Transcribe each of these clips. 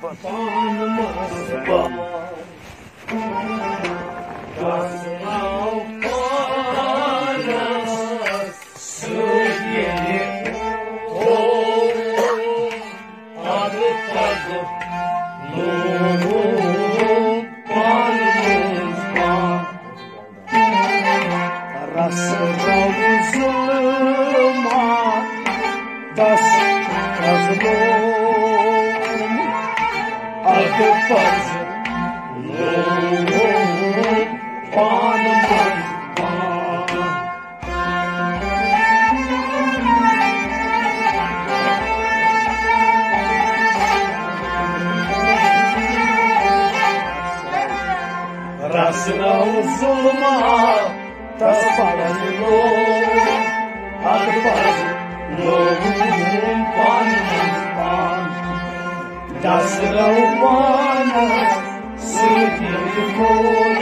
Bas, bas, that I wanna sit here before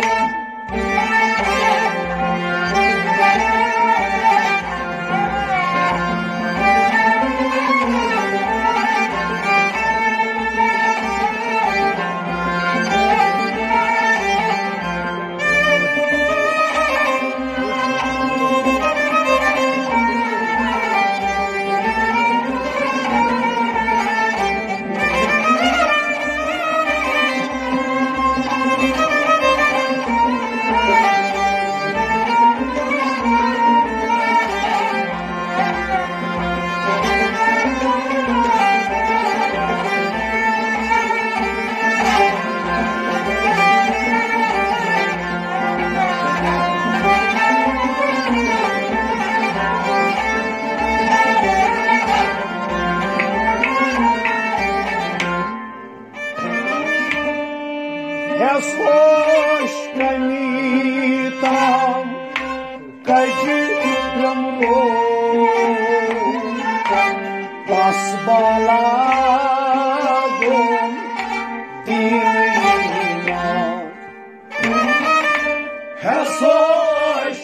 Reçoş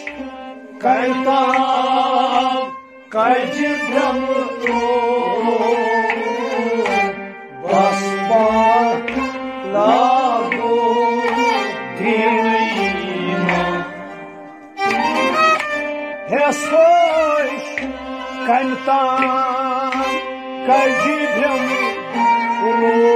o kaycı basma lagu dirima Reçoş kaytam kaycı bramo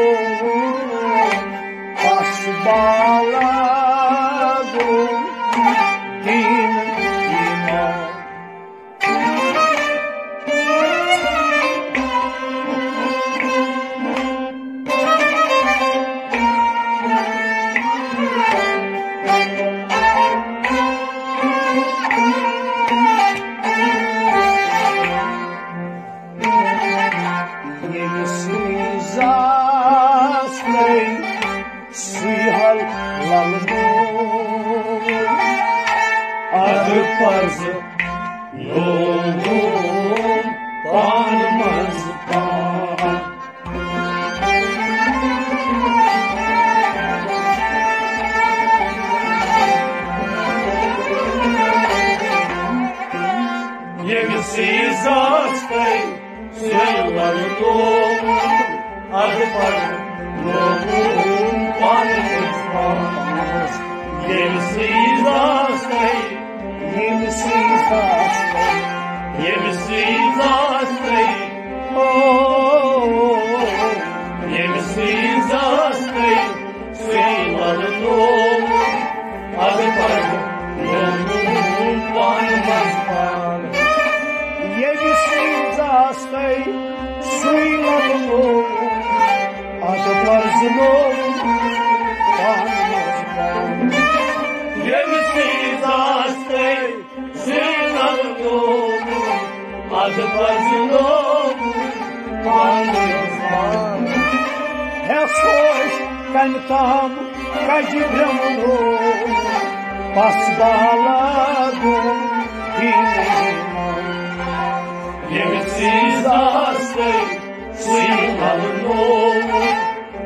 Pai novo,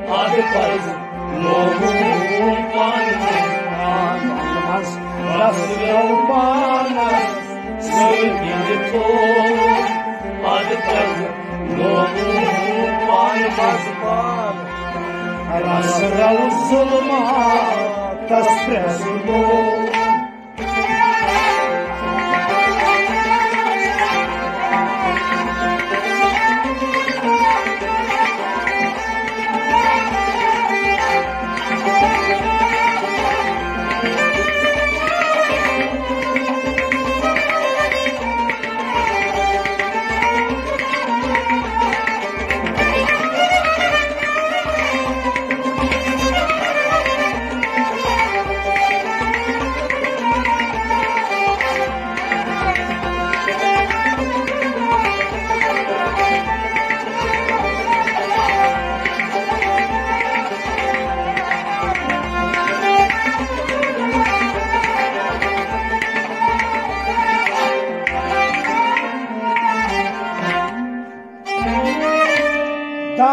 Ave Pai novo, Pai nas graças humanas, sangue de touro, Ave Pai novo, Pai nas graças humanas, das pressas novo.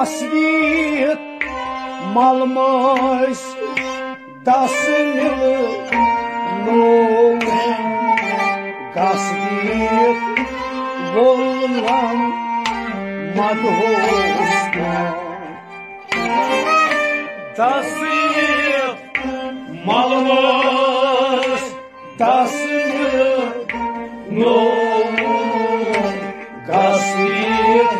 Das wird nun Das wird wohlan madhustan Das wird malımız Das wird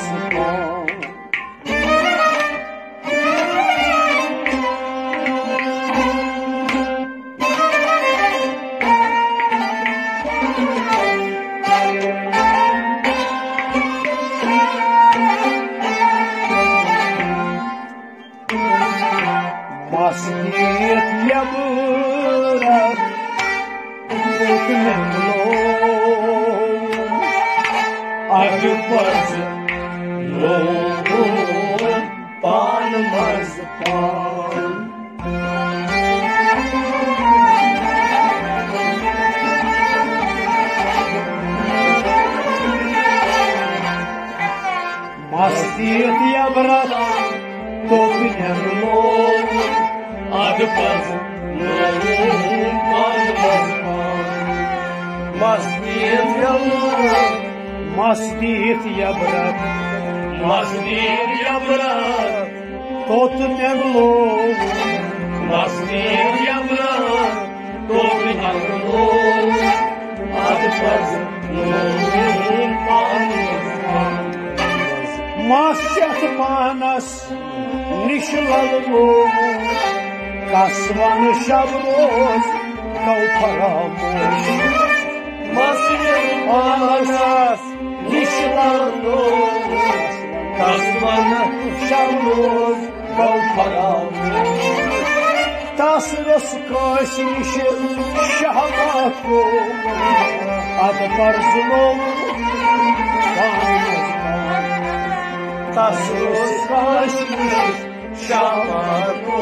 Masniyet yapırak Memnun Adı pazı Nomun Bağırmaz bağır Masniyet yapırak Memnun Azmaz, ruhum azmaz Masniyet ya bırak, masniyet ya bırak Masniyet ya bırak, tot tevlo Masniyet ya bırak, tot tevlo Azmaz, ruhum azmaz Masniyet manas, nişlalı ruhum Kasvanı şabuz kalparamış Maskenin ağırsız nişan olur Kasvanı şabuz kalparamış Tas rozkośniszy szamaku A to bardzo Tas rozkośniszy szamaku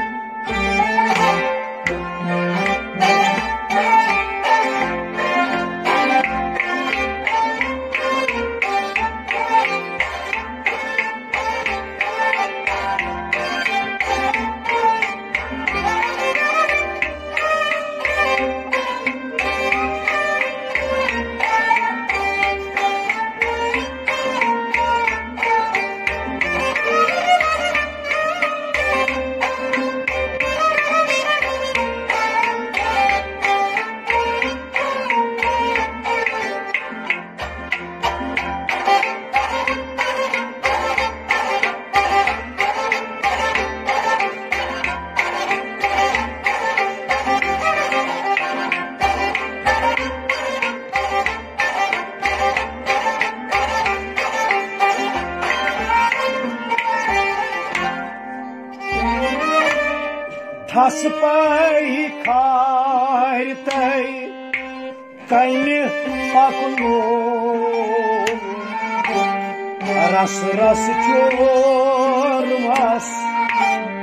Ras ras çormaz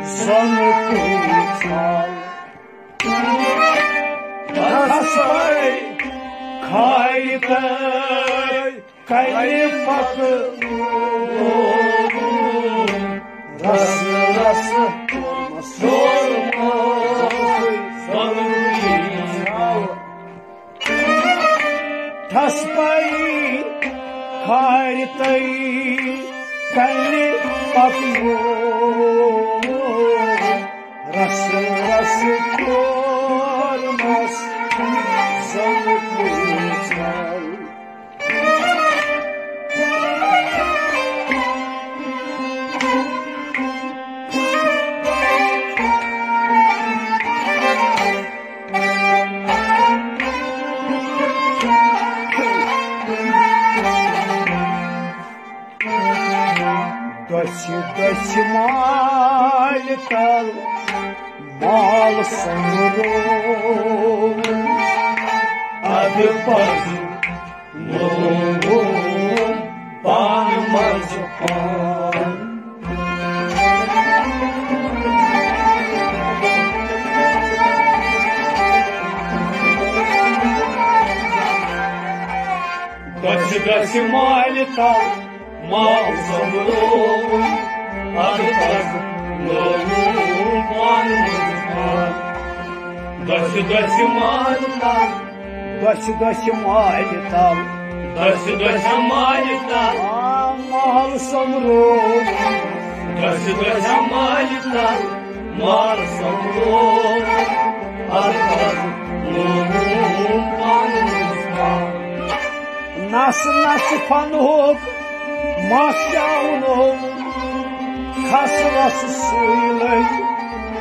Zanı kutsal Taspai karitai kaini pakunu Papi, Senhor, a meu Pai, louvor, Pai mais o Pai. Pode chegar se molhe, tá mal, Senhor. Даси даси малитал Досі, досі малітал, Даси даси малитал а мало самуров, Даси даси малитал Мал самуров Adı bazı Nuhum Banmaz an Nasıl nasıl panuk, masyaunum, kasvası suyla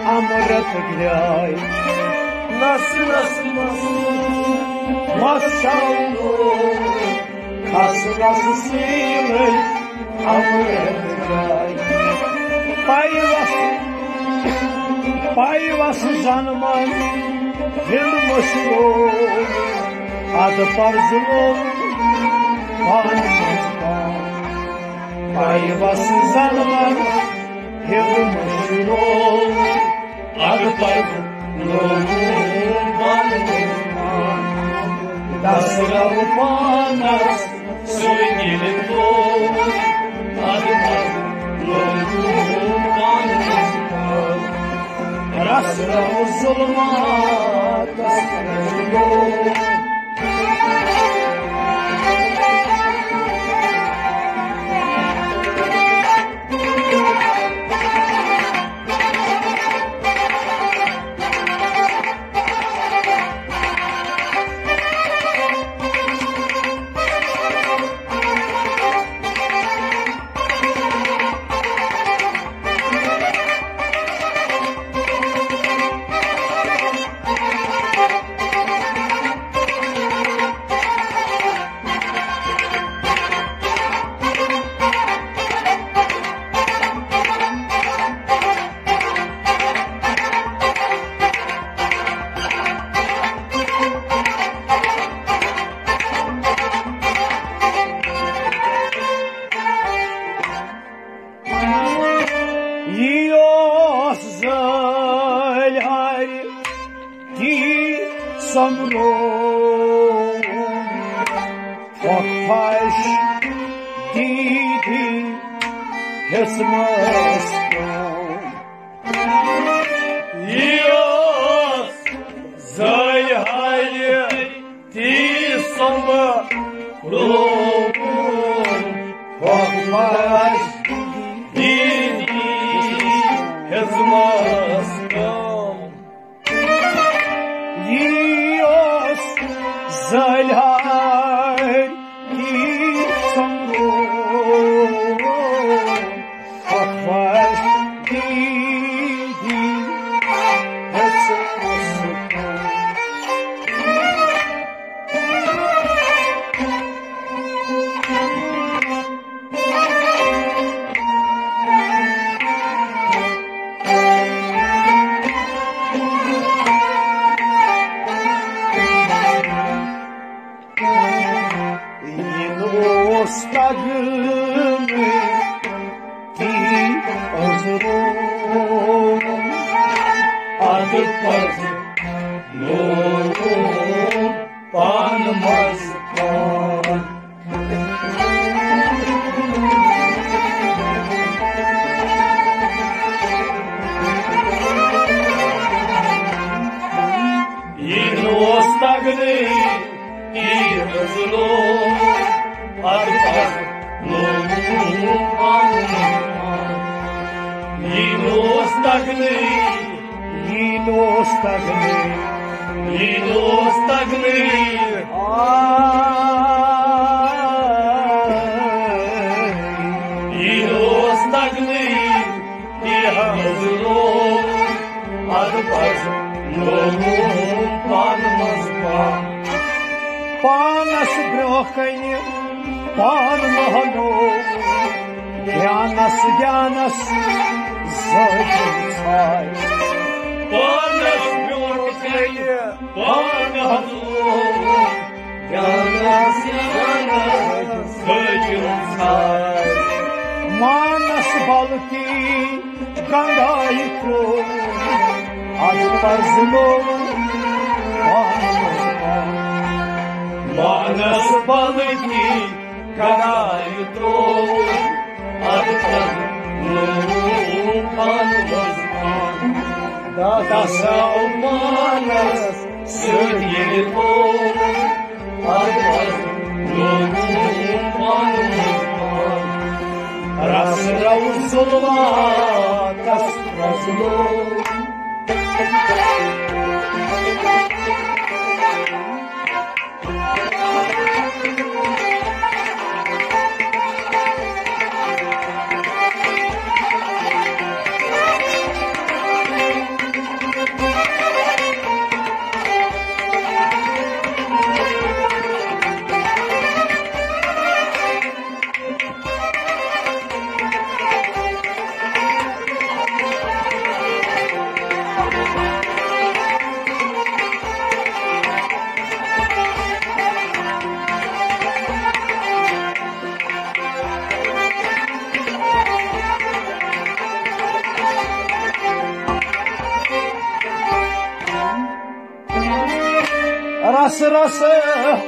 amret gray. Nasıl nasıl nasıl Masyaunum, kasvası suyla amret gray. Payvası, payvası canıman, Hilmoşum, adı parzulum, Panzuzman, payvası canıman, Hilmoşum, Adı bazı Dasravupanas, sunilim doğum, adımaz, yolculuğumanas, Rasra dasra รู花花 Das auch manas süt jede po Adas lobu manusman Ras rausuma kas raslo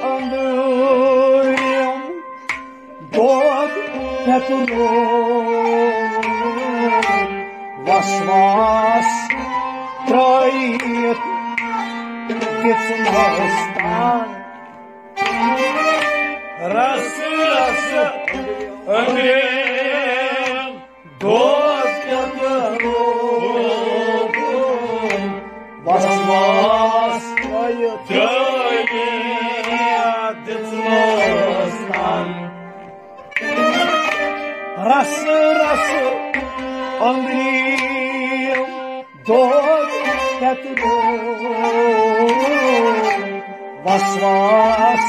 Аллилуйя, город Петров, Ваш вас троит, ведь нас раз, Рассылался Андрей, город Петров, Ваш вас троит, Раз, раз, Андреем, дочь Петров, вас, вас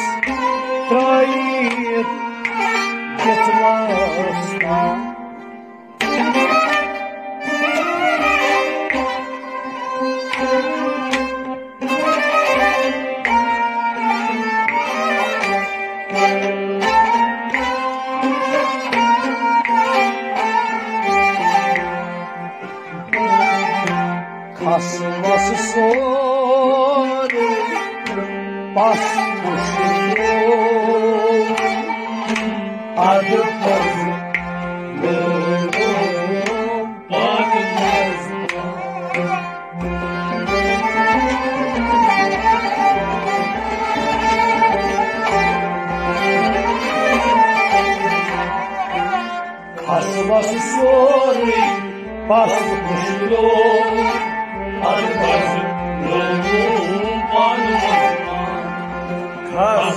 троих, без вас, soru basmışıyor Adı bozuk Nurgum Bakmaz Kasması soru basmışıyor Arpaz Yolun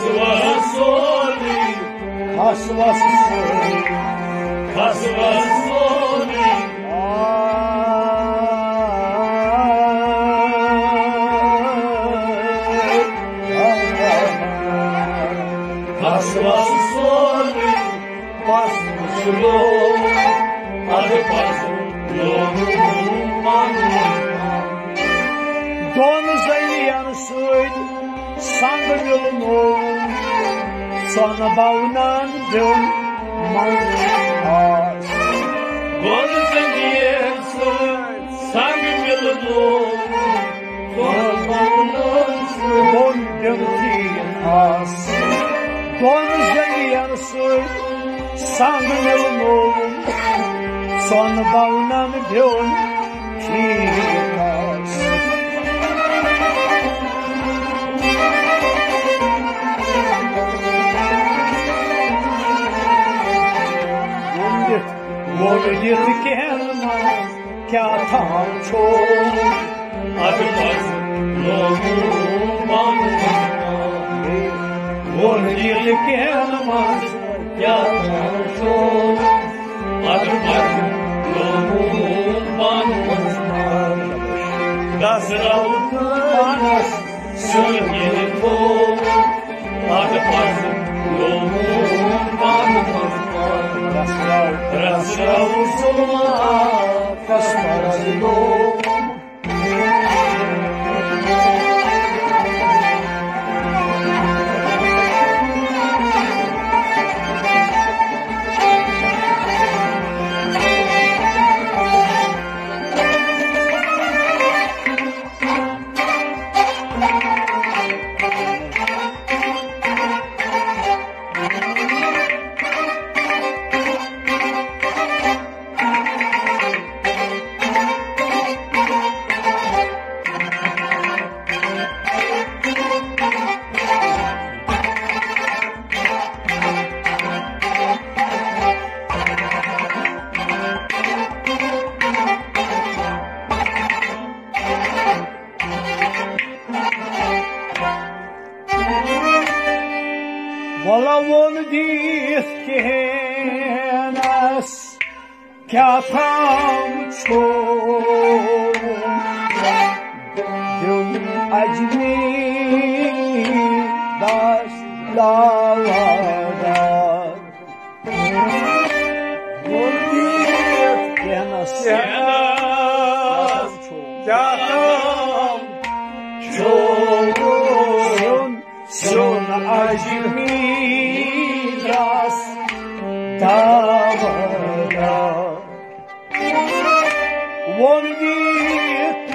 Kasva soli Kasması soru Kasva Sana bağlandım Mantar Gol sevgiyesi Samim yılıdu Gol bağlandım Gol yılıdu Gol sevgiyesi Samim yılıdu Sana bağlandım Vårdir kelma kya tham cho Adı bazen Lohuman Vårdir kelma Ya tanrı Adı bazen Lohuman Gazrautı panas Söyleyeni ko Adı Razravul zulma, kaşmara zilor acımiras davada Vondit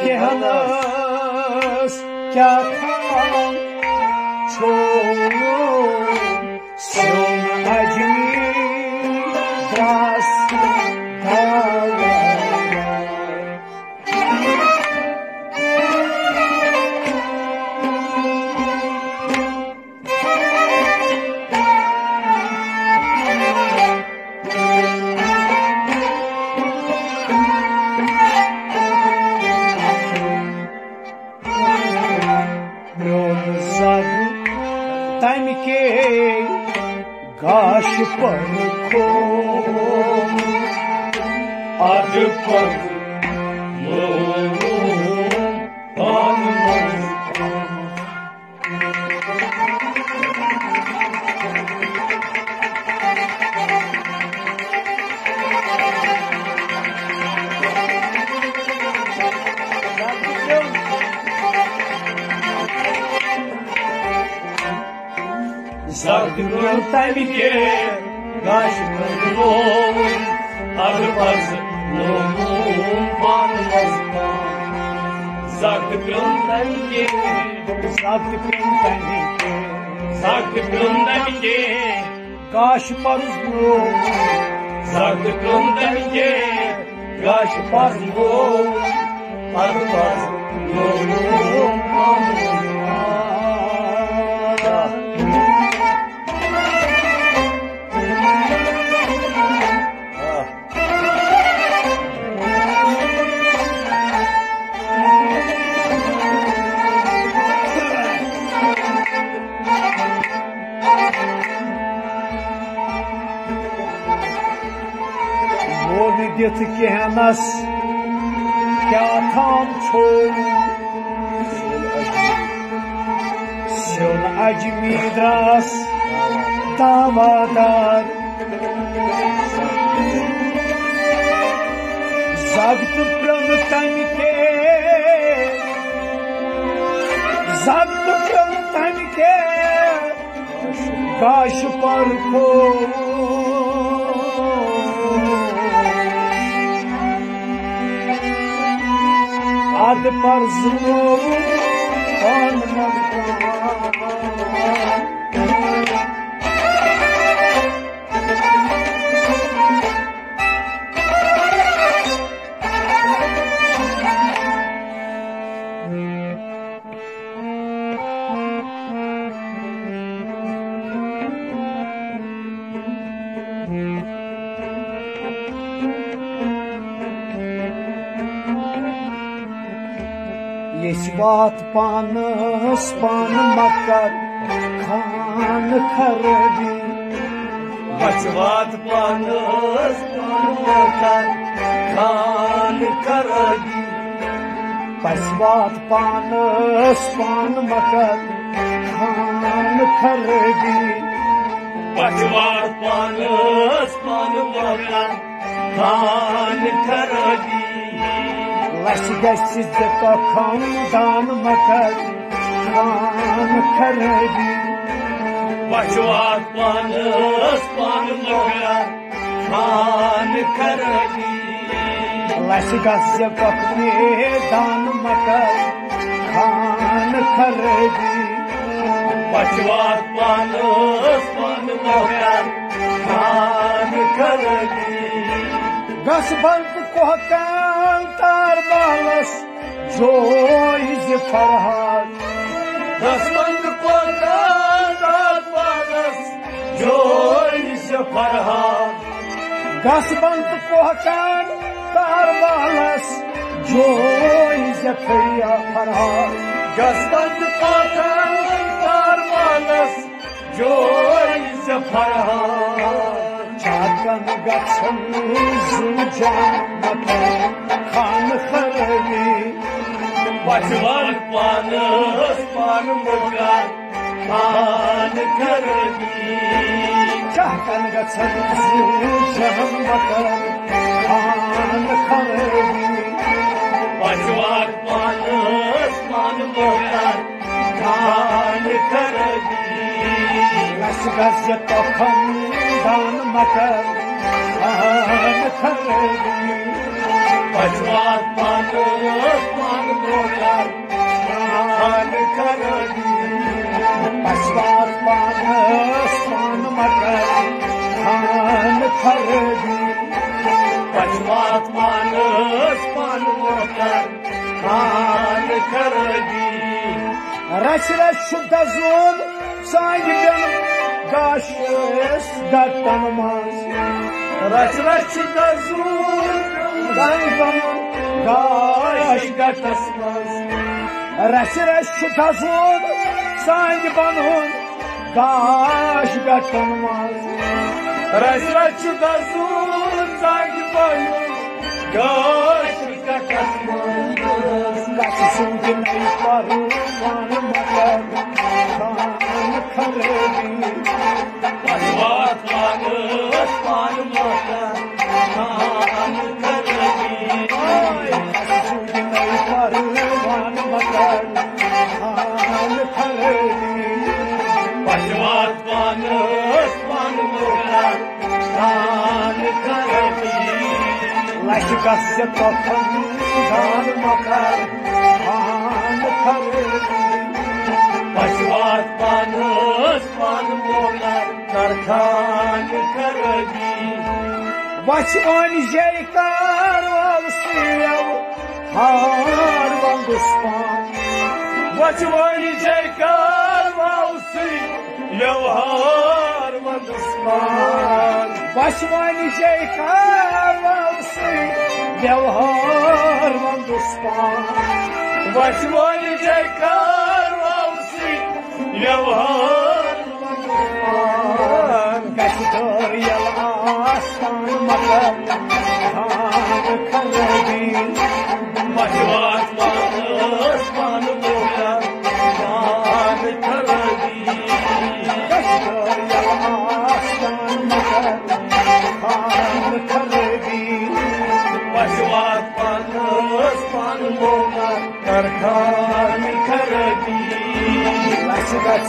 kehanas katan çoğun Sakın yok tabii ki kaşkınım Arpazlığım parmazma Saktıkım bende Saktıkım bende Saktıkım bende Kaşmarız bu. Saktıkım bende Kaşmarız bu. Arpazlığım parmazma Ветики хенес кятам чул Сюн аджмидрас давадар Загт пранутамике Загт пранутамике Каш парков Ad Hadi barzunu Almak Yeşbat panı span makar kan karabi Başvat panız panmakan kan karagi Pasvat panı span makar kan karabi Başvat panız panmakan karagi Laşgesiz de kan dan makar kan karabi Başvat panız panmakan kan karagi Laşgesiz de dan makar kan karabi Başvat panız panmakan kan karagi Gasbant kohkan tar balas Joiz farhat Dasmand kodan palas Joy se farhat Gasbant kohkan tar balas Joiz kaya farhat palas Joy se farhat مکن گچم زوجم مکن خان خرمی بچوان پانس پان مکن خان خرمی چهکن گچم زوجم مکن خان خرمی بچوان پانس پان مکن خان خرمی لسگز تخم Kandan makar Kan kharabi Başvat panız panmukan Kan kargi Pasvat panas pan makar Kan kharabi Başvat panız panmukan Kan kargi Raş raş şuntazun sanki benim Gaşız dert tanımaz. Çıkarsın Sanki benim gaş dert tanımaz Raş raş şuntazun sanki benim Gaş dert tanımaz. Çıkarsın sanki bayım Kaş kakasmaz Gaşısın ki ne yaparım Kanı Başvat panız panmukan Kan kargi Başvat Başvan jeykar valsiyav Har van dusman Başvani çekar valsi Yavhar mandusman Başvan jeykar valsiyav Har van dusman Başvani çekar valsi Yavhar mandusman Gaşıdır yalastan makar Han karı Başvat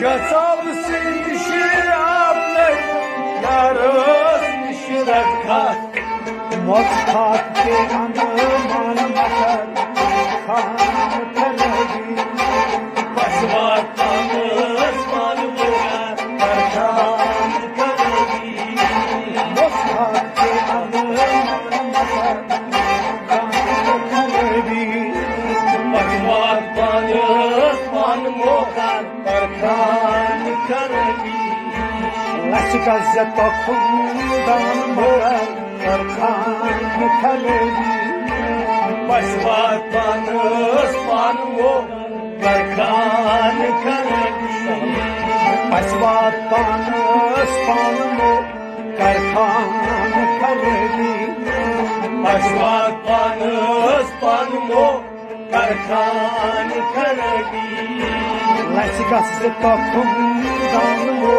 Gasab seni şamlarım Yarız karkat Moskat ke anıman bakar Kan karabi Başvattanız Lasi gazeta kundan bakar Kan karabi Başvattanız manmura karkat karadi Başvatan ıspanımı Karkan karabi Başvattanız manmura karkat karadi Lasikası topundanımı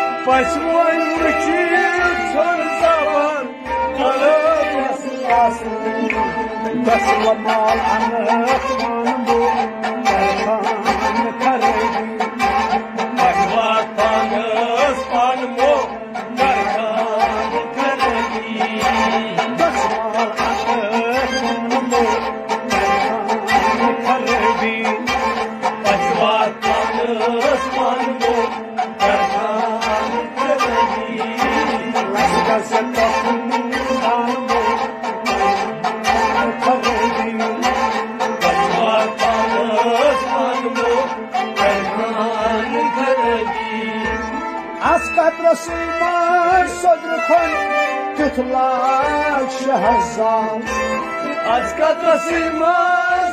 Başımın içip çay zaman Dalıp ehlası Basılamal anlatmanım يطلع شهزار أزكى تسيما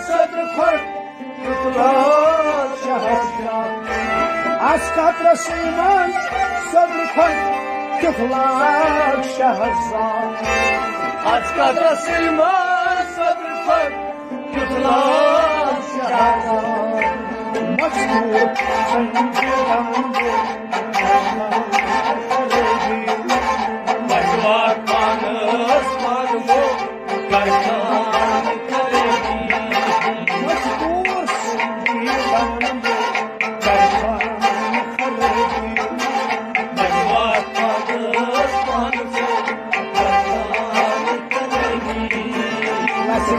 صدقك يطلع شهزار أزكى تسيما صدقك يطلع شهزار أزكى تسيما صدقك يطلع شهزار مجنون خنجر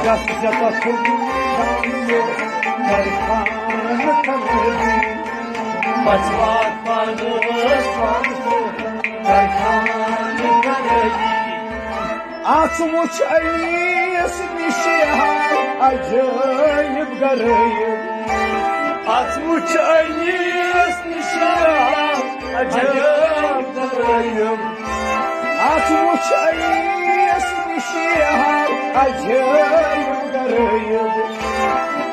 Gazetede kullanıyor Karkan karabi Başvattanız manmu Karkan karedi Açmış elini şehar Acayip garayım Atmış ayız nişan Acayip darayım Açmış elini şehar Acayip garayım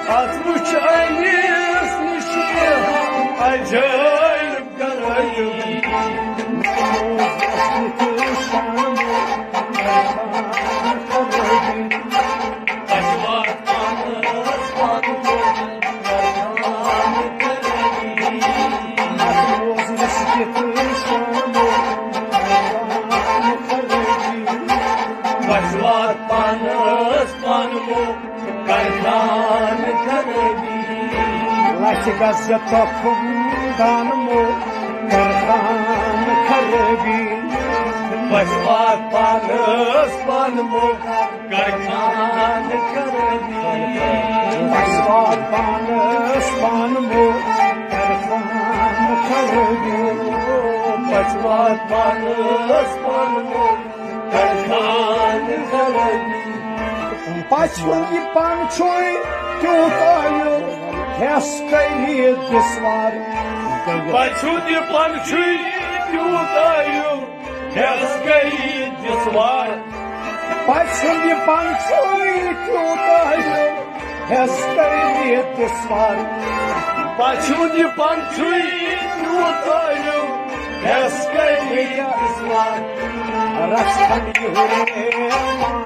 Atmış ayız nişan تگس تا کبودانم و مرخان کربی بس خواهد پانس پانم و گرگان کربی بس خواهد پانس پانم و گرگان کربی بس خواهد پانس پانم و گرگان کربی پاچوی پانچوی تو تایو Хескай десвар Почуди панчуй Ютаю Хескай десвар Başvungi pançoy Tютаю Хескай десвар Почуди панчуй Ютаю Хескай десвар Rastan yüreğe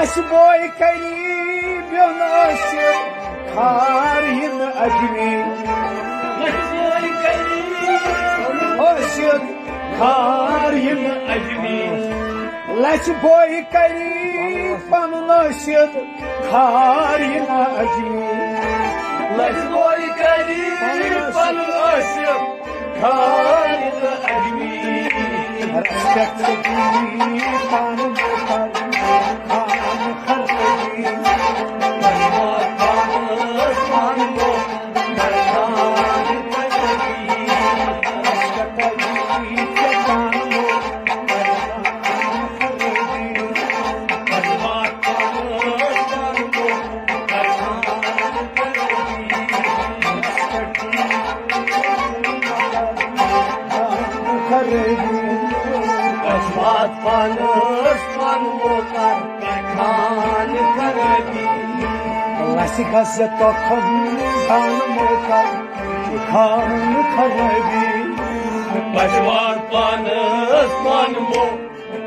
Baş boy kerip yanaşı Karim acmi Baş boy kerip yanaşı Karim acmi Laç boy kerip yanaşı Karim acmi Laç boy kerip yanaşı Karim acmi Raşkat gibi tanım tanım Lasi gazeta kan kanım kan kan kharbi Başvat kanı kanı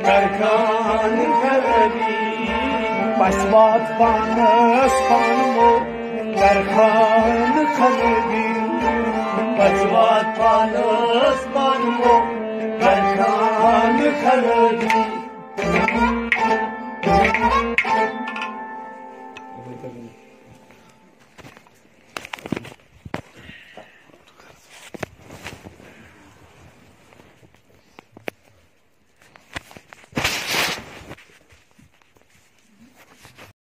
Derkan karabi Başvat panas kanım Berkan kharbi Başvat kanı kanı Derkan karabi